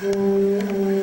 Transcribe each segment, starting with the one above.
sa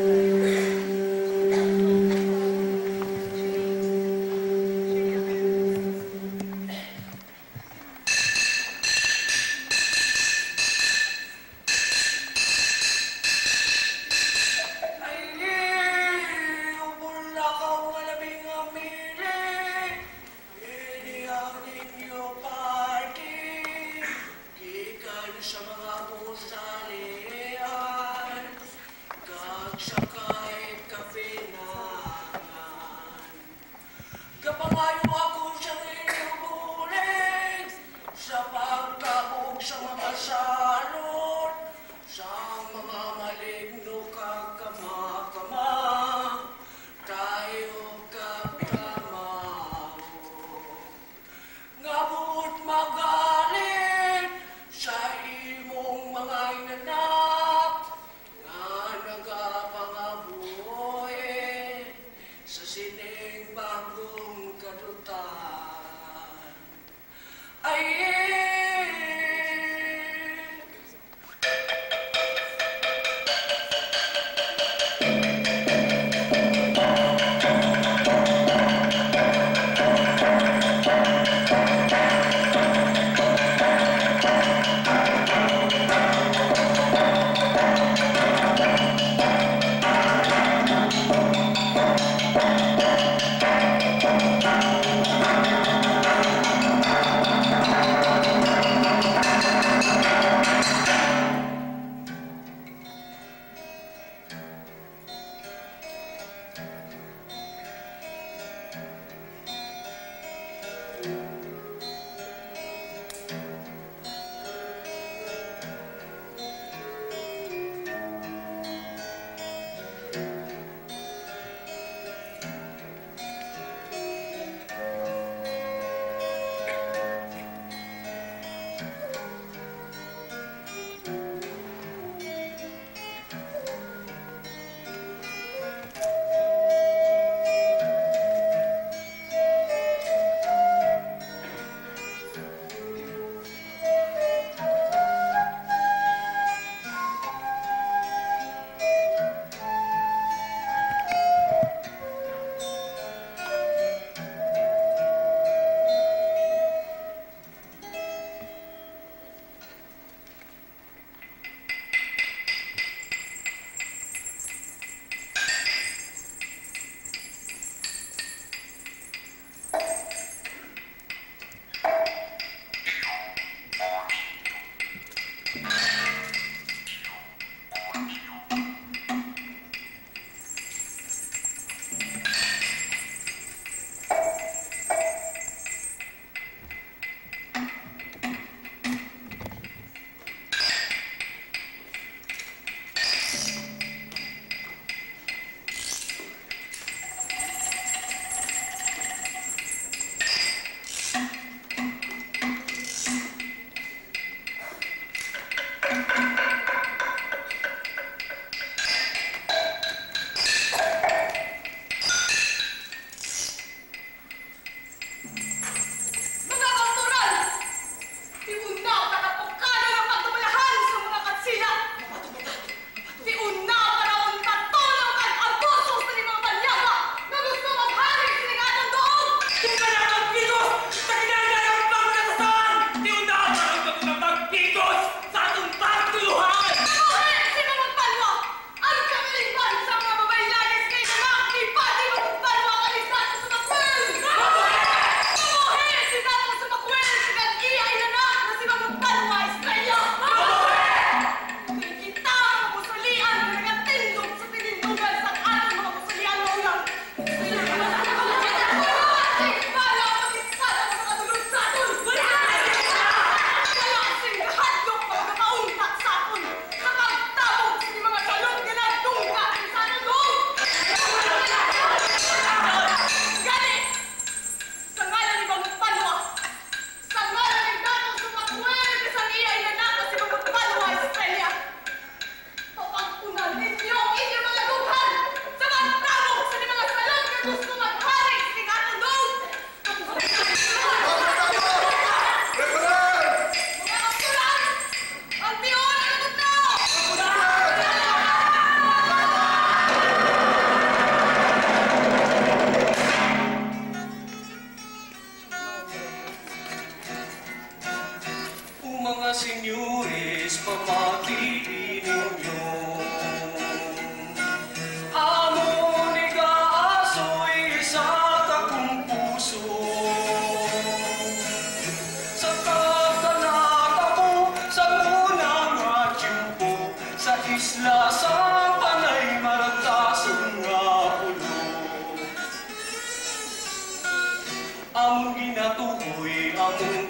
Among ginatukoy, among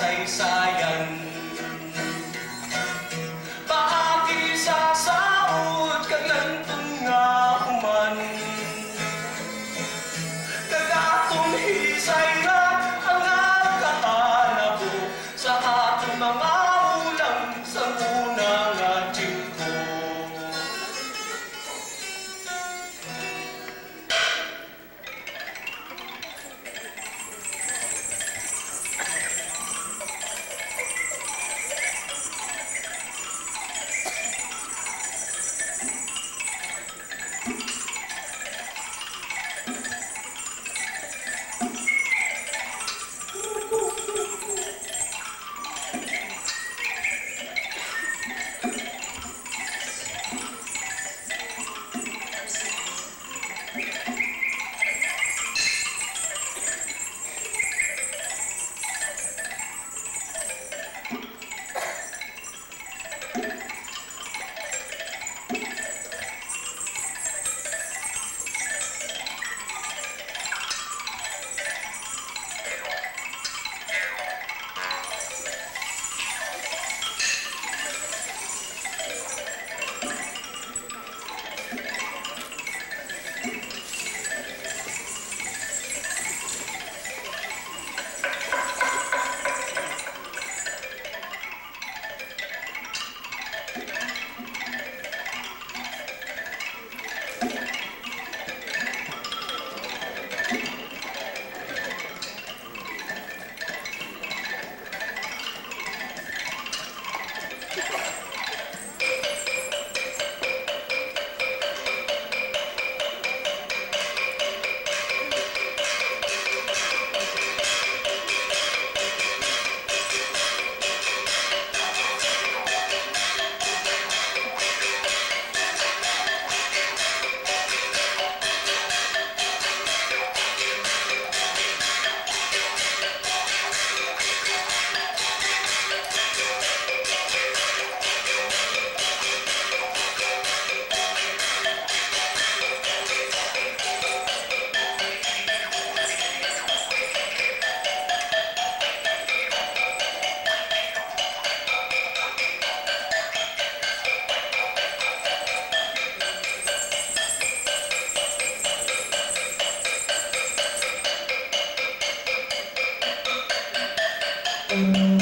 kasaysayan Hey!